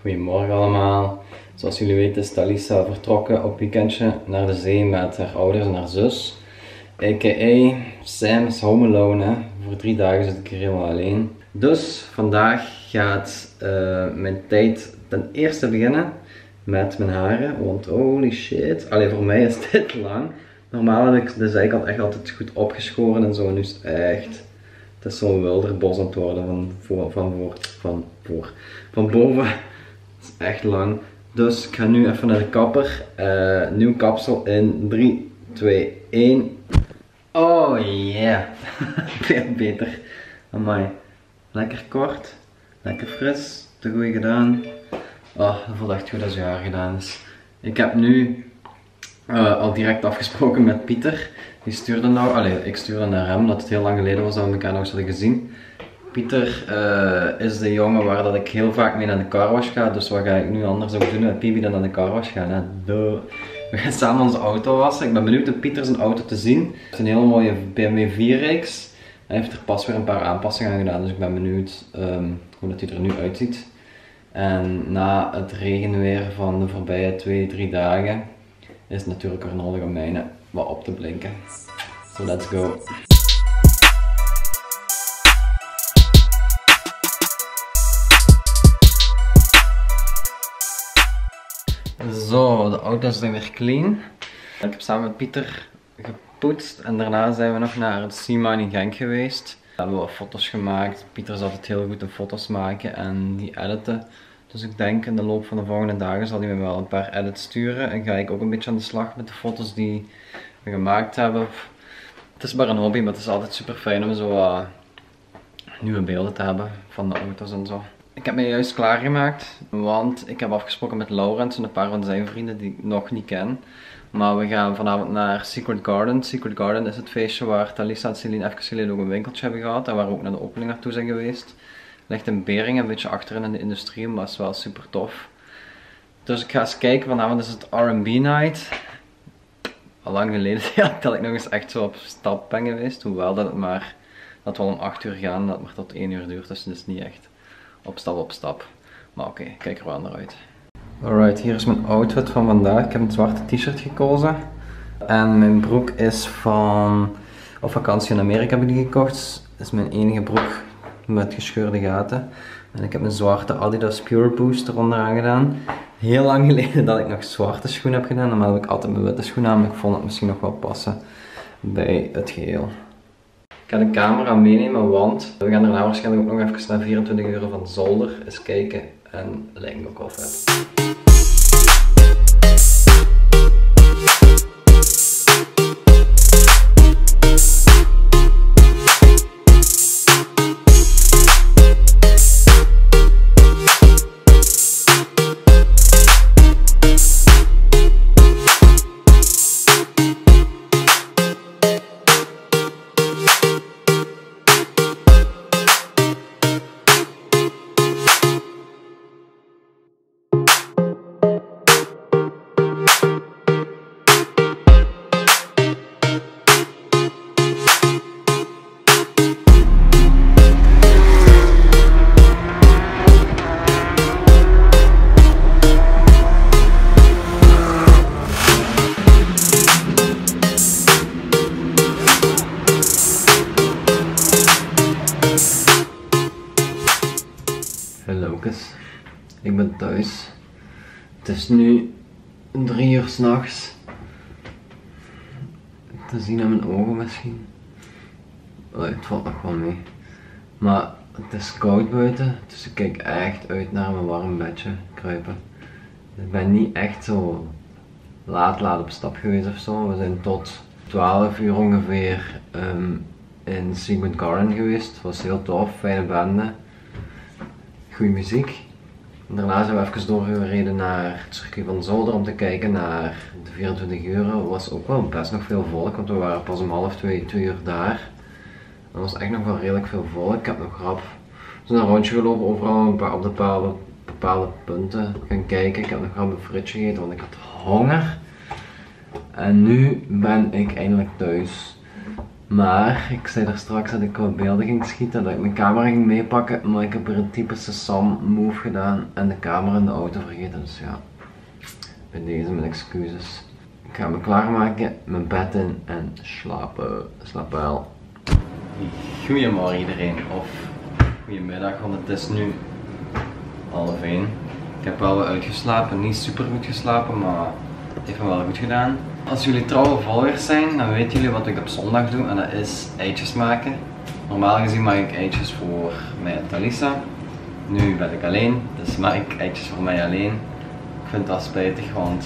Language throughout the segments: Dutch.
Goedemorgen allemaal. Zoals jullie weten is Talisa vertrokken op weekendje naar de zee met haar ouders en haar zus. A.k.a. Sam's Home Alone. Voor drie dagen zit ik hier helemaal alleen. Dus vandaag gaat uh, mijn tijd ten eerste beginnen met mijn haren. Want holy shit. Alleen voor mij is dit lang. Normaal heb ik de zijkant echt altijd goed opgeschoren en zo. Nu is het echt... Het is zo'n wilderbos aan het worden van voor, van voor, van voor, van boven. Echt lang. Dus ik ga nu even naar de kapper. Uh, nieuw kapsel in 3, 2, 1. Oh yeah. Veel beter. Amai. Lekker kort. Lekker fris. Te goed gedaan. Oh, dat voelt echt goed als je haar gedaan is. Ik heb nu uh, al direct afgesproken met Pieter. Die stuurde nou, allee, ik stuurde naar hem, dat het heel lang geleden was dat we elkaar nog hadden gezien. Pieter uh, is de jongen waar dat ik heel vaak mee naar de carwash ga, dus wat ga ik nu anders ook doen met Pibi dan naar de carwash gaan. Hè? We gaan samen onze auto wassen. Ik ben benieuwd om Pieter zijn auto te zien. Het is een hele mooie BMW 4X. Hij heeft er pas weer een paar aanpassingen aan gedaan, dus ik ben benieuwd um, hoe dat hij er nu uitziet. En na het regenweer van de voorbije 2, 3 dagen is natuurlijk er nodig om mijne wat op te blinken. So let's go. Zo, de auto is weer clean. Ik heb samen met Pieter gepoetst en daarna zijn we nog naar het Sima in Genk geweest. We hebben wat foto's gemaakt. Pieter is altijd heel goed in foto's maken en die editen. Dus ik denk in de loop van de volgende dagen zal hij me wel een paar edits sturen. En ga ik ook een beetje aan de slag met de foto's die we gemaakt hebben. Het is maar een hobby, maar het is altijd super fijn om zo uh, nieuwe beelden te hebben van de auto's en zo. Ik heb me juist klaargemaakt, want ik heb afgesproken met Laurens en een paar van zijn vrienden die ik nog niet ken. Maar we gaan vanavond naar Secret Garden. Secret Garden is het feestje waar Talisa en Celine even geleden ook een winkeltje hebben gehad en waar we ook naar de opening naartoe zijn geweest. Ligt in Beringen, een beetje achterin in de industrie, maar is wel super tof. Dus ik ga eens kijken, vanavond is het R&B night. Al lang geleden dat ik nog eens echt zo op stap ben geweest. Hoewel dat het maar, dat we om 8 uur gaan, dat het maar tot 1 uur duurt. Dus het is niet echt op stap op stap. Maar oké, kijk er wel naar uit. Alright, hier is mijn outfit van vandaag. Ik heb een zwarte t-shirt gekozen. En mijn broek is van, op vakantie in Amerika heb ik die gekocht. Dat is mijn enige broek met gescheurde gaten. En ik heb een zwarte Adidas Pure Boost eronder aangedaan. Heel lang geleden dat ik nog zwarte schoenen heb gedaan. Normaal heb ik altijd mijn witte schoenen aan, maar ik vond het misschien nog wel passen bij het geheel. Ik ga de camera meenemen, want we gaan daarna waarschijnlijk ook nog even naar 24 euro van zolder eens kijken en lijkt me ook wel. Ik ben thuis. Het is nu drie uur s'nachts. Te zien aan mijn ogen misschien. Oh, het valt nog wel mee. Maar het is koud buiten, dus ik kijk echt uit naar mijn warm bedje kruipen. Ik ben niet echt zo laat laat op stap geweest of zo. We zijn tot 12 uur ongeveer um, in Sigmund Garden geweest. Het was heel tof, fijne banden, goede muziek. Daarna zijn we even doorgereden naar het circuit van Zolder om te kijken naar de 24 uur. Was ook wel best nog veel volk, want we waren pas om half twee, twee uur daar. Er was echt nog wel redelijk veel volk. Ik heb nog zo'n een rondje gelopen, overal op de bepaalde, bepaalde punten gaan kijken. Ik heb nog grap een fritje gegeten, want ik had honger. En nu ben ik eindelijk thuis. Maar ik zei er straks dat ik wat beelden ging schieten, dat ik mijn camera ging meepakken, maar ik heb er een typische Sam move gedaan en de camera in de auto vergeten. Dus ja, bij deze mijn excuses. Ik ga me klaarmaken, mijn bed in en slapen. Slaap wel. Goedemorgen iedereen, of goedemiddag, want het is nu half één. Ik heb wel wat uitgeslapen, niet super goed geslapen, maar me wel goed gedaan. Als jullie trouwe volgers zijn, dan weten jullie wat ik op zondag doe en dat is eitjes maken. Normaal gezien maak ik eitjes voor mij en Talisa. Nu ben ik alleen, dus maak ik eitjes voor mij alleen. Ik vind dat spijtig, want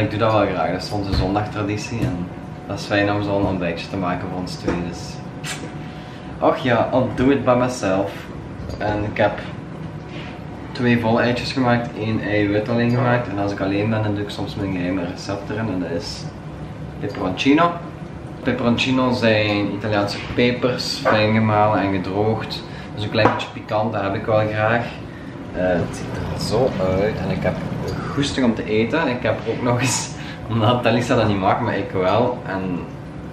ik doe dat wel graag. Dat is onze zondagtraditie en dat is fijn om zo'n ontbijtje te maken voor ons twee. Dus. Och ja, I'll do it by myself. En ik heb twee volle eitjes gemaakt, één ei wit alleen gemaakt. En als ik alleen ben, dan doe ik soms mijn geheime recept erin. En dat is peperoncino. Peperoncino zijn Italiaanse pepers, fijn gemalen en gedroogd. Dus een klein beetje pikant, dat heb ik wel graag. Uh, het ziet er zo uit en ik heb goesting om te eten. Ik heb ook nog eens, omdat Talisa dat niet mag, maar ik wel. En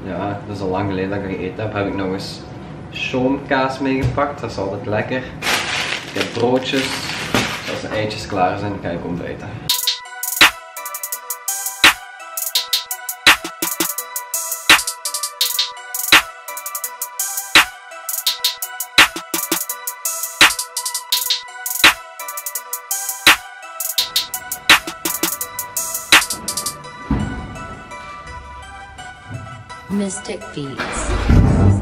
ja, het is al lang geleden dat ik gegeten heb, heb ik nog eens shoomkaas meegepakt. Dat is altijd lekker. Ik heb broodjes, de eitjes klaar zijn, ga ik ontbijten. Mystic Beats.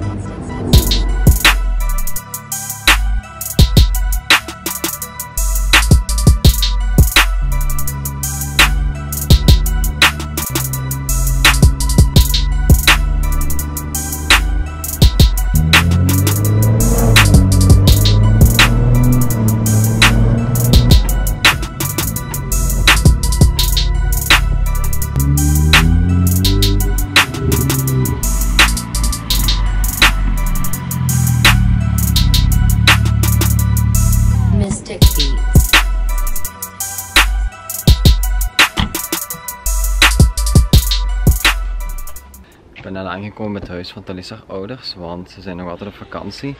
Ben net aangekomen met het huis van Talissa's ouders, want ze zijn nog altijd op vakantie.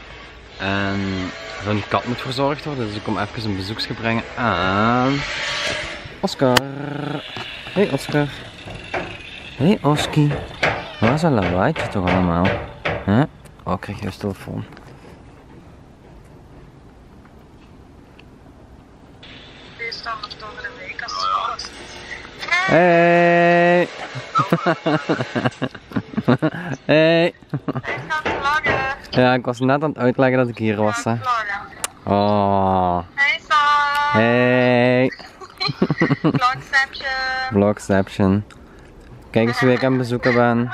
En hun kat moet verzorgd worden, dus ik kom even een bezoekje brengen aan Oscar. Hey Oscar. Hey Oski. Waar is dat lawaaitje toch allemaal? Huh? Oh, ik krijg juist telefoon. Hey! hey! Ja, ik was net aan het uitleggen dat ik hier was. Hè. Oh. Hey Sam! Hey! Vlogception! Vlogception. Kijk eens wie ik aan het bezoeken ben.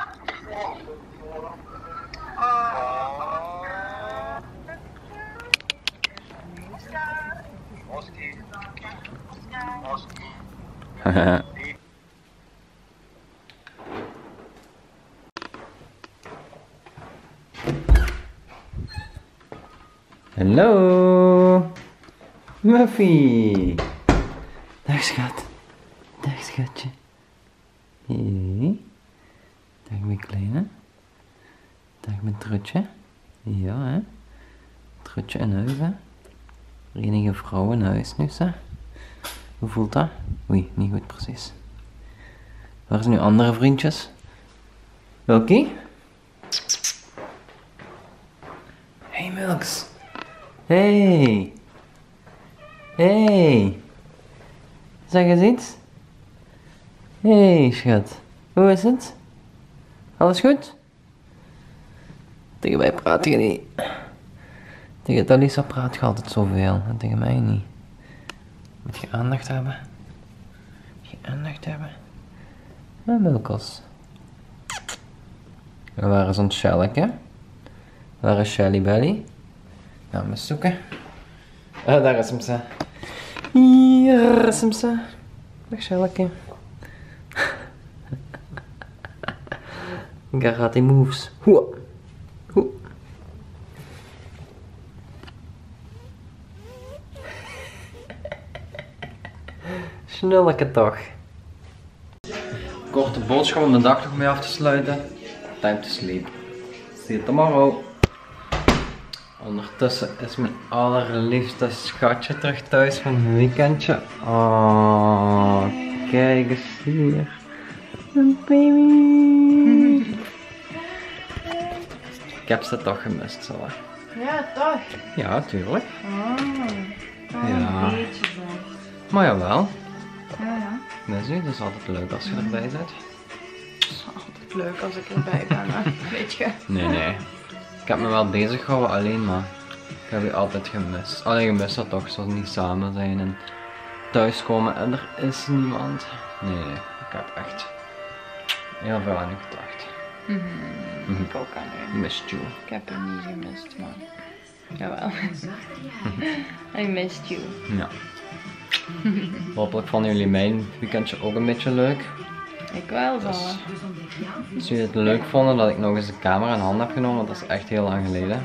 Haha. Hallo, Muffy. Dag schat. Dag schatje. Hey. Dag mijn kleine. Dag mijn trutje. Ja hè. Trutje in huis hè. Enige vrouw in huis nu hè. Hoe voelt dat? Oei, niet goed precies. Waar zijn uw andere vriendjes? Welke? Hey Milks. Hey. Hey. Zeg eens iets. Hey schat. Hoe is het? Alles goed? Tegen mij praat je niet. Tegen Talisa praat je altijd zoveel. En tegen mij niet. Moet je aandacht hebben? Moet je aandacht hebben? Mijn Milkos. En waar is ons Shelleke? Waar is Shelly Belly? Gaan we zoeken. Ah, daar is hem ze. Hier is hem ze. Daar gaat hij moves. Hoe? Hoe? Snulleke toch. Korte boodschap om de dag nog mee af te sluiten. Time to sleep. See you tomorrow. Ondertussen is mijn allerliefste schatje terug thuis van een weekendje. Oh, kijk eens hier. Een baby. Ik heb ze toch gemist, zo. hè. Ja, toch? Ja, tuurlijk. Oh, Ja. een beetje zo. Maar jawel. Ja, ja. Dat is het is altijd leuk als je erbij bent. Het is altijd leuk als ik erbij ben, hè. weet je. Nee, nee. Ik heb me wel bezig gehouden alleen, maar ik heb je altijd gemist. Alleen gemist dat toch, zo niet samen zijn en thuiskomen en er is niemand. Nee, nee, ik heb echt heel veel aan u gedacht. Mhm. Ik ook aan u. Missed you. Ik heb hem niet gemist, maar... Jawel. I missed you. Ja. Hopelijk vonden jullie mijn weekendje ook een beetje leuk. Ik wel zo. Dus-. Als jullie het leuk vonden dat ik nog eens de camera in handen heb genomen, want dat is echt heel lang geleden.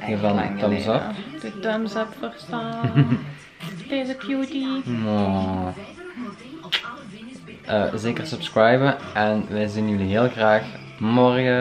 Geef dan een thumbs up. De thumbs up voor staan. Deze cutie. Oh. Eh, zeker subscriben en wij zien jullie heel graag morgen.